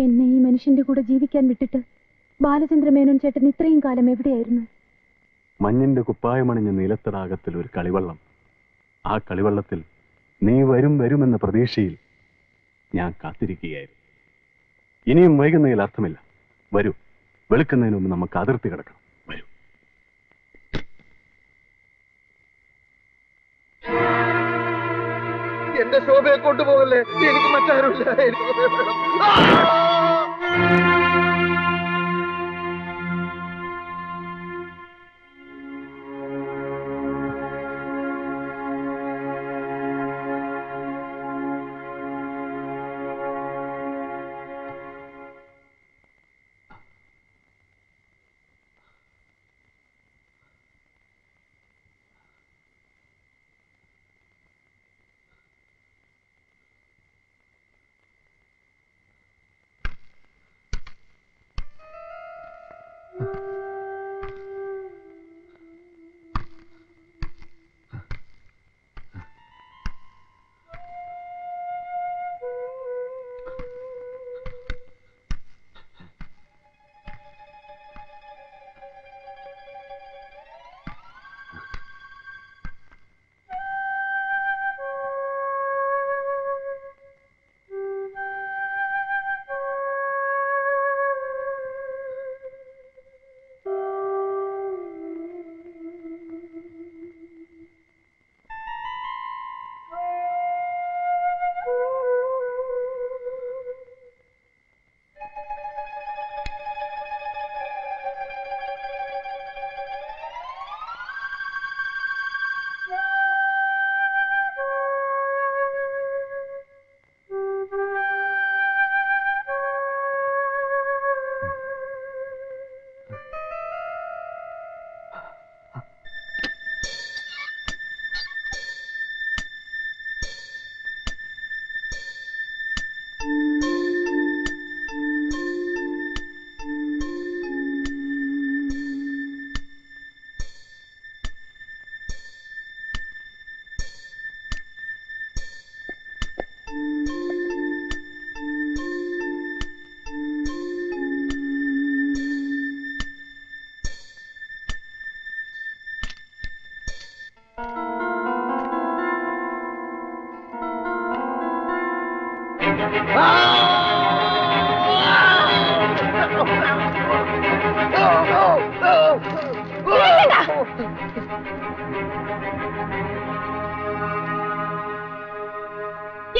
എന്നെ ഈ മനുഷ്യന്റെ കൂടെ ജീവിക്കാൻ വിട്ടിട്ട് ബാലചന്ദ്ര മേനോൻ ചേട്ടൻ ഇത്രയും കാലം എവിടെയായിരുന്നു? മഞ്ഞിന്റെ കുപ്പായമണിഞ്ഞ നീലത്തടാകത്തിൽ ഒരു കളിവള്ളം. ആ കളിവള്ളത്തിൽ നീ വരും വരുമെന്ന പ്രതീക്ഷയിൽ ഞാൻ കാത്തിരിക്കുകയായിരുന്നു. ഇനിയും വൈകുന്നതിൽ അർത്ഥമില്ല. വരൂ. വെളുക്കുന്നതിന് മുമ്പ് നമുക്ക് അതിർത്തി കിടക്കണം. വരൂ. എന്റെ ശോഭയെ കൊണ്ടുപോകല്ലേ? എനിക്ക് മറ്റാരുമില്ല എനിക്ക് ശോഭയെ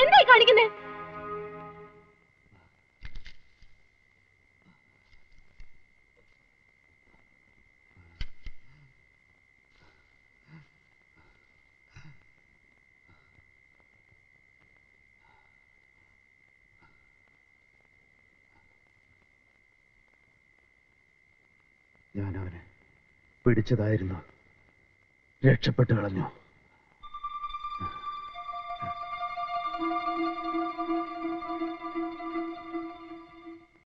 എന്തായി കാണിക്കുന്നേ ഞാൻ അവനെ പിടിച്ചതായിരുന്നു. രക്ഷപ്പെട്ടു കളഞ്ഞു.